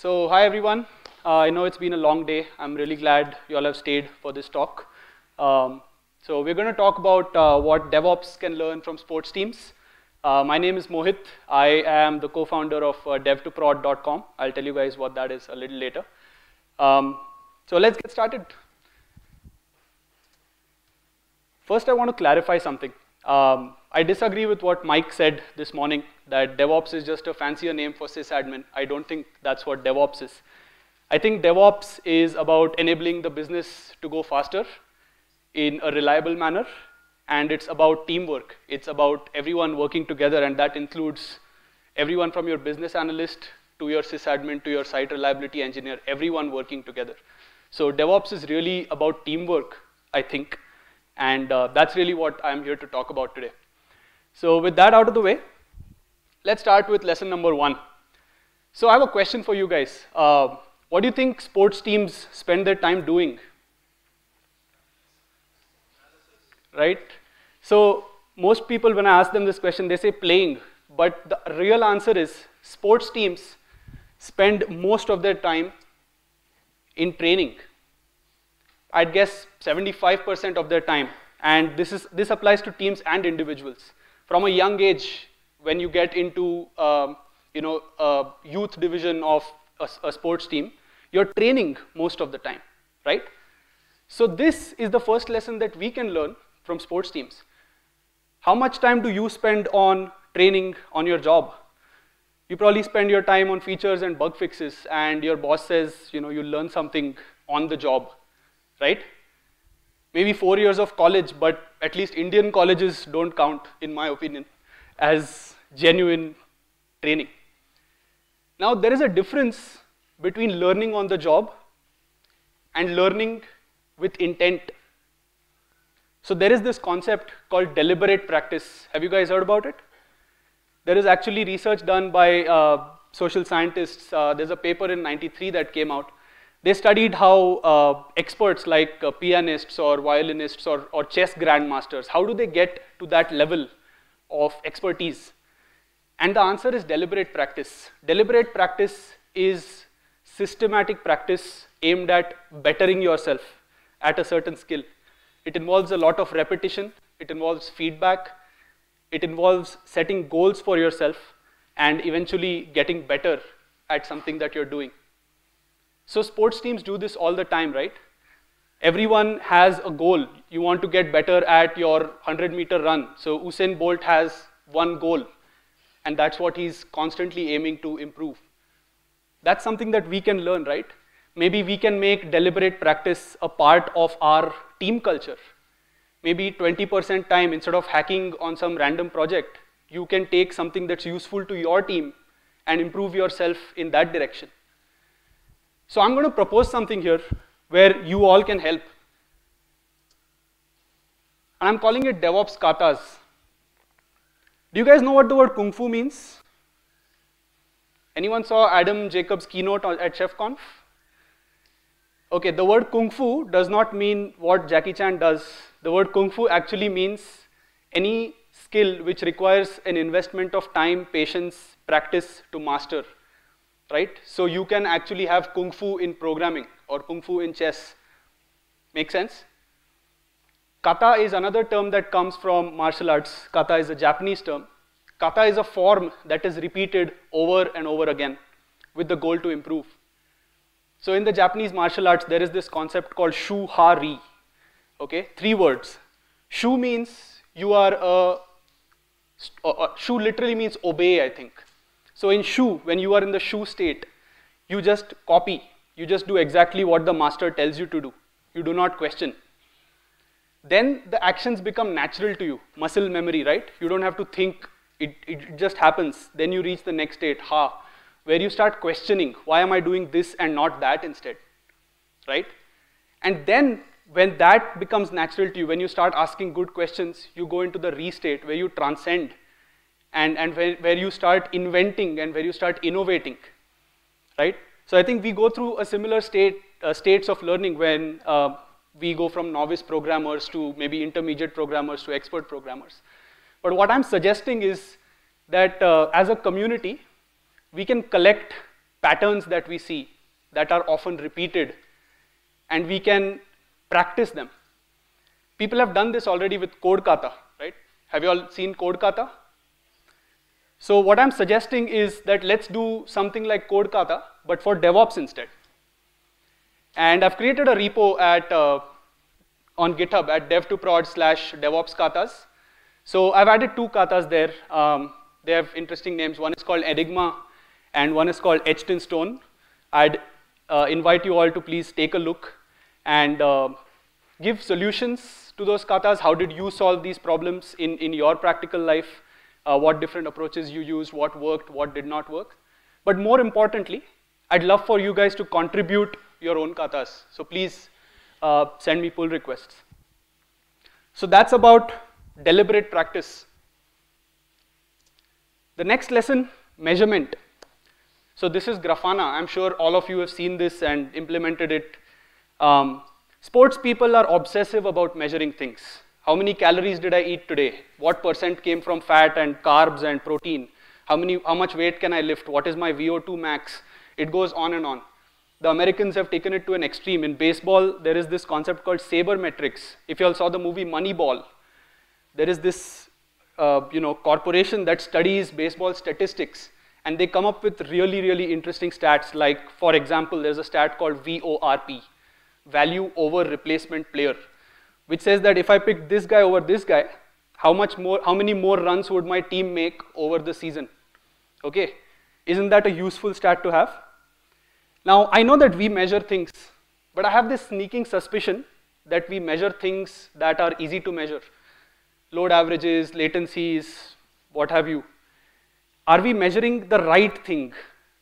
So, hi everyone. Uh, I know it's been a long day. I'm really glad you all have stayed for this talk. Um, so, we're going to talk about uh, what DevOps can learn from sports teams. Uh, my name is Mohit. I am the co-founder of uh, dev2prod.com. I'll tell you guys what that is a little later. Um, so, let's get started. First, I want to clarify something. Um, I disagree with what Mike said this morning that DevOps is just a fancier name for sysadmin. I don't think that's what DevOps is. I think DevOps is about enabling the business to go faster in a reliable manner, and it's about teamwork. It's about everyone working together, and that includes everyone from your business analyst to your sysadmin to your site reliability engineer, everyone working together. So DevOps is really about teamwork, I think, and uh, that's really what I'm here to talk about today. So with that out of the way, let's start with lesson number one. So I have a question for you guys. Uh, what do you think sports teams spend their time doing? Right? So most people, when I ask them this question, they say playing. But the real answer is sports teams spend most of their time in training. I'd guess 75% of their time. And this, is, this applies to teams and individuals from a young age, when you get into um, you know, a youth division of a, a sports team, you're training most of the time, right? So this is the first lesson that we can learn from sports teams. How much time do you spend on training on your job? You probably spend your time on features and bug fixes, and your boss says, you know, you learn something on the job, right? Maybe four years of college, but at least Indian colleges don't count, in my opinion, as genuine training. Now, there is a difference between learning on the job and learning with intent. So there is this concept called deliberate practice. Have you guys heard about it? There is actually research done by uh, social scientists. Uh, there's a paper in 93 that came out they studied how uh, experts like uh, pianists or violinists or, or chess grandmasters, how do they get to that level of expertise? And the answer is deliberate practice. Deliberate practice is systematic practice aimed at bettering yourself at a certain skill. It involves a lot of repetition, it involves feedback, it involves setting goals for yourself and eventually getting better at something that you're doing. So sports teams do this all the time, right? Everyone has a goal. You want to get better at your 100 meter run. So Usain Bolt has one goal, and that's what he's constantly aiming to improve. That's something that we can learn, right? Maybe we can make deliberate practice a part of our team culture. Maybe 20% time, instead of hacking on some random project, you can take something that's useful to your team and improve yourself in that direction. So I'm going to propose something here where you all can help. And I'm calling it DevOps katas. Do you guys know what the word Kung Fu means? Anyone saw Adam Jacob's keynote at ChefConf? Okay, the word Kung Fu does not mean what Jackie Chan does. The word Kung Fu actually means any skill which requires an investment of time, patience, practice to master right? So you can actually have kung fu in programming or kung fu in chess. Make sense? Kata is another term that comes from martial arts. Kata is a Japanese term. Kata is a form that is repeated over and over again with the goal to improve. So in the Japanese martial arts, there is this concept called shu ha ri. Okay, three words. Shu means you are a, uh, shu literally means obey, I think. So in shu, when you are in the shu state, you just copy. You just do exactly what the master tells you to do. You do not question. Then the actions become natural to you, muscle memory, right? You don't have to think, it, it just happens. Then you reach the next state, ha, where you start questioning, why am I doing this and not that instead, right? And then when that becomes natural to you, when you start asking good questions, you go into the ri state where you transcend and, and where, where you start inventing and where you start innovating, right? So I think we go through a similar state, uh, states of learning when uh, we go from novice programmers to maybe intermediate programmers to expert programmers. But what I'm suggesting is that uh, as a community, we can collect patterns that we see that are often repeated, and we can practice them. People have done this already with Code Kata, right? Have you all seen Code Kata? So what I'm suggesting is that let's do something like Code Kata, but for DevOps instead. And I've created a repo at uh, on GitHub at dev2prod slash DevOps katas. So I've added two katas there. Um, they have interesting names. One is called Enigma, and one is called Etched in Stone. I'd uh, invite you all to please take a look and uh, give solutions to those katas. How did you solve these problems in, in your practical life? Uh, what different approaches you used, what worked, what did not work. But more importantly, I'd love for you guys to contribute your own katas. So please uh, send me pull requests. So that's about deliberate practice. The next lesson, measurement. So this is Grafana. I'm sure all of you have seen this and implemented it. Um, sports people are obsessive about measuring things. How many calories did I eat today? What percent came from fat and carbs and protein? How, many, how much weight can I lift? What is my VO2 max? It goes on and on the Americans have taken it to an extreme. In baseball, there is this concept called sabermetrics. If you all saw the movie Moneyball, there is this uh, you know, corporation that studies baseball statistics and they come up with really, really interesting stats like, for example, there's a stat called VORP, value over replacement player, which says that if I pick this guy over this guy, how much more, how many more runs would my team make over the season? Okay, isn't that a useful stat to have? Now, I know that we measure things, but I have this sneaking suspicion that we measure things that are easy to measure. Load averages, latencies, what have you. Are we measuring the right thing?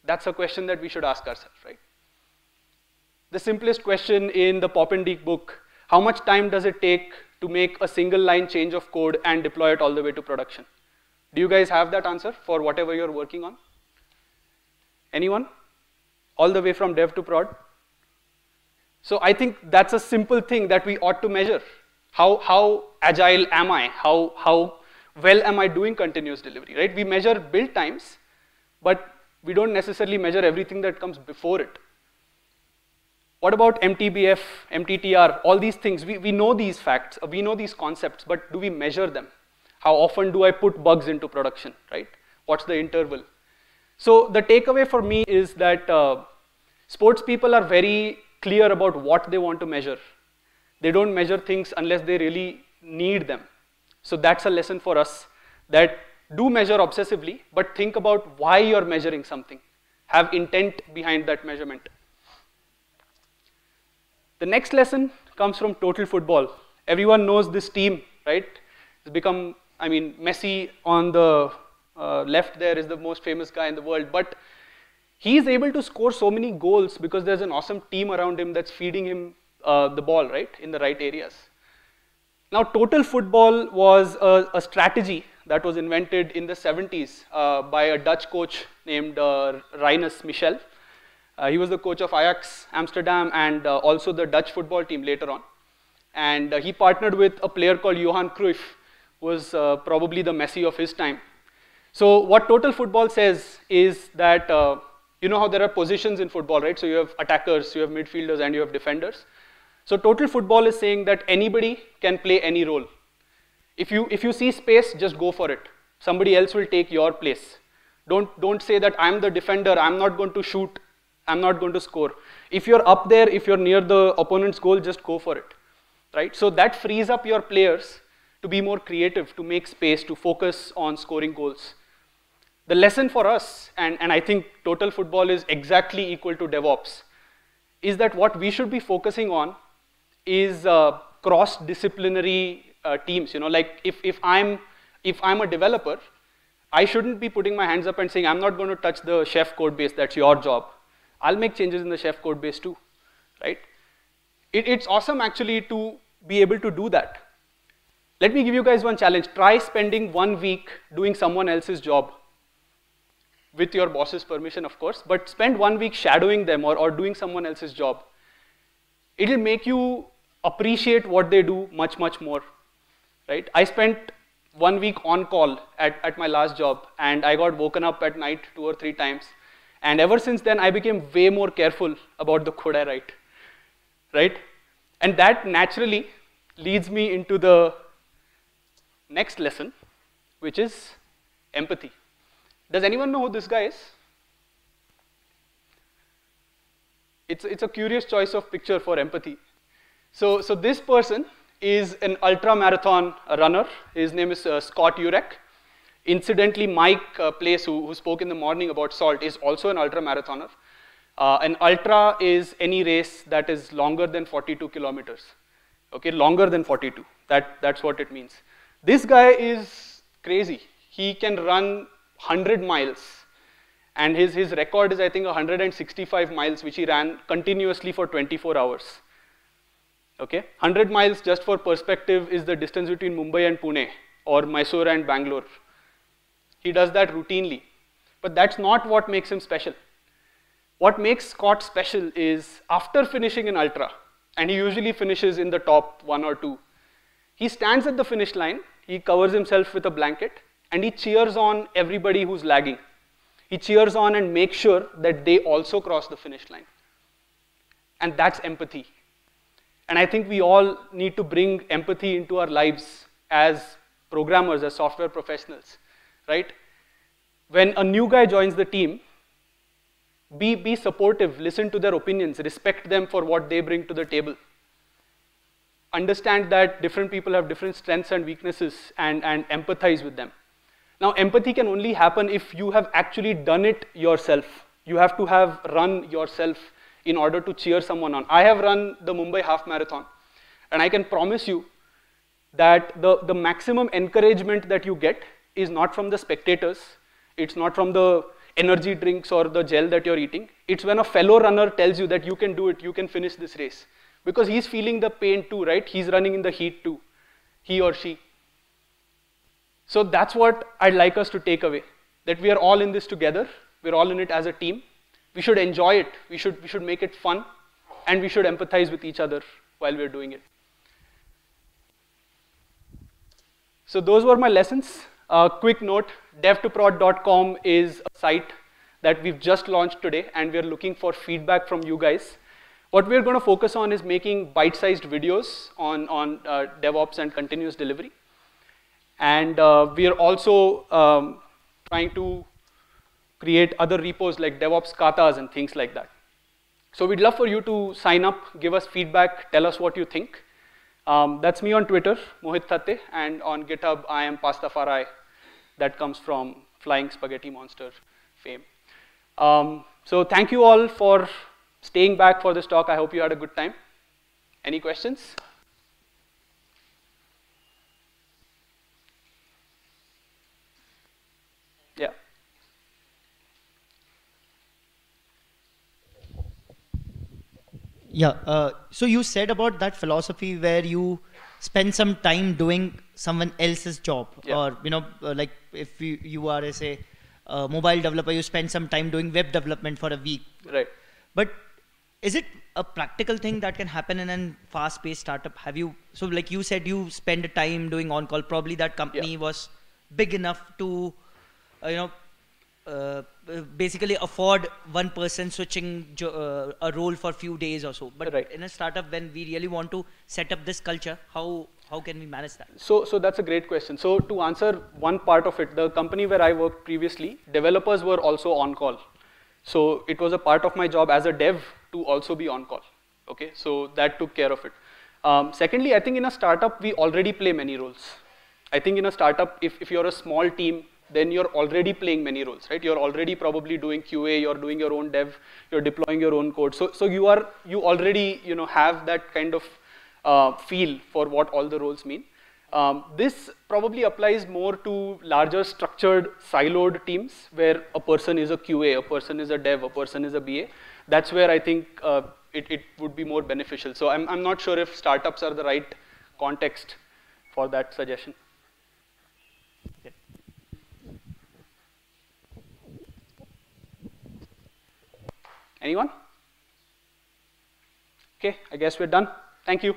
That's a question that we should ask ourselves, right? The simplest question in the Poppendieck book, how much time does it take to make a single line change of code and deploy it all the way to production? Do you guys have that answer for whatever you're working on? Anyone? all the way from dev to prod. So I think that's a simple thing that we ought to measure. How, how agile am I? How, how well am I doing continuous delivery, right? We measure build times, but we don't necessarily measure everything that comes before it. What about MTBF, MTTR, all these things? We, we know these facts, we know these concepts, but do we measure them? How often do I put bugs into production, right? What's the interval? So the takeaway for me is that uh, sports people are very clear about what they want to measure. They don't measure things unless they really need them. So that's a lesson for us that do measure obsessively, but think about why you're measuring something. Have intent behind that measurement. The next lesson comes from total football. Everyone knows this team, right? It's become, I mean, Messi on the uh, left there is the most famous guy in the world, but he is able to score so many goals because there's an awesome team around him that's feeding him uh, the ball, right, in the right areas. Now, total football was a, a strategy that was invented in the 70s uh, by a Dutch coach named uh, Rinus Michels. Uh, he was the coach of Ajax Amsterdam and uh, also the Dutch football team later on. And uh, he partnered with a player called Johan Cruyff, who was probably the Messi of his time. So what total football says is that, you know how there are positions in football, right? So you have attackers, you have midfielders, and you have defenders. So total football is saying that anybody can play any role. If you, if you see space, just go for it. Somebody else will take your place. Don't, don't say that I'm the defender, I'm not going to shoot, I'm not going to score. If you're up there, if you're near the opponent's goal, just go for it. Right? So that frees up your players to be more creative, to make space, to focus on scoring goals. The lesson for us, and, and I think total football is exactly equal to DevOps, is that what we should be focusing on is uh, cross-disciplinary uh, teams. You know, like if, if, I'm, if I'm a developer, I shouldn't be putting my hands up and saying, I'm not going to touch the chef code base, that's your job. I'll make changes in the chef code base too, right? It, it's awesome actually to be able to do that. Let me give you guys one challenge. Try spending one week doing someone else's job with your boss's permission, of course, but spend one week shadowing them or, or doing someone else's job. It'll make you appreciate what they do much, much more, right? I spent one week on call at, at my last job and I got woken up at night two or three times And ever since then, I became way more careful about the code I write, right? And that naturally leads me into the next lesson, which is empathy. Does anyone know who this guy is? It's, it's a curious choice of picture for empathy. So, so this person is an ultra marathon runner. His name is uh, Scott Jurek. Incidentally, Mike uh, Place, who, who, spoke in the morning about salt, is also an ultra marathoner. Uh, an ultra is any race that is longer than 42 kilometers. Okay, longer than 42. That, that's what it means. This guy is crazy. He can run 100 miles. And his, his record is, I think, 165 miles, which he ran continuously for 24 hours. Okay, 100 miles, just for perspective, is the distance between Mumbai and Pune, or Mysore and Bangalore. He does that routinely. But that's not what makes him special. What makes Scott special is after finishing an ultra, and he usually finishes in the top one or two, he stands at the finish line, he covers himself with a blanket, and he cheers on everybody who's lagging. He cheers on and makes sure that they also cross the finish line. And that's empathy. And I think we all need to bring empathy into our lives as programmers, as software professionals, right? When a new guy joins the team, be, be supportive, listen to their opinions, respect them for what they bring to the table. Understand that different people have different strengths and weaknesses and, and empathize with them. Now, empathy can only happen if you have actually done it yourself. You have to have run yourself in order to cheer someone on. I have run the Mumbai Half Marathon, and I can promise you that the, the maximum encouragement that you get is not from the spectators, it's not from the energy drinks or the gel that you're eating. It's when a fellow runner tells you that you can do it, you can finish this race. Because he's feeling the pain too, right? He's running in the heat too, he or she. So that's what I'd like us to take away that we are all in this together, we're all in it as a team. We should enjoy it, we should, we should make it fun, and we should empathize with each other while we're doing it. So those were my lessons. Uh, quick note, dev2prod.com is a site that we've just launched today and we're looking for feedback from you guys. What we're going to focus on is making bite-sized videos on, on uh, DevOps and continuous delivery. And uh, we are also um, trying to create other repos like DevOps katas and things like that. So we'd love for you to sign up, give us feedback, tell us what you think. Um, that's me on Twitter, Mohit Thatte, and on GitHub, I am Pastafari. That comes from Flying Spaghetti Monster fame. Um, so thank you all for staying back for this talk. I hope you had a good time. Any questions? Yeah. Yeah. Uh, so you said about that philosophy where you spend some time doing someone else's job, Yeah. or you know, uh, like if you, you are as a uh, mobile developer, you spend some time doing web development for a week. Right. But is it a practical thing that can happen in a fast-paced startup? Have you so like you said you spend time doing on-call? Probably that company Yeah. was big enough to, uh, you know, basically afford one person switching jo- uh, a role for a few days or so. But Right. in a startup, when we really want to set up this culture, how how can we manage that? So, so that's a great question. So to answer one part of it, the company where I worked previously, developers were also on call. So it was a part of my job as a dev to also be on call. Okay, so that took care of it. Um, secondly, I think in a startup we already play many roles. I think in a startup, if, if you're a small team, then you're already playing many roles, right? You're already probably doing QA, you're doing your own dev, you're deploying your own code. So, so you are you already you know have that kind of uh, feel for what all the roles mean. Um, this probably applies more to larger structured siloed teams where a person is a QA, a person is a dev, a person is a BA. That's where I think uh, it, it would be more beneficial. So I'm, I'm not sure if startups are the right context for that suggestion. Anyone? Okay, I guess we're done. Thank you.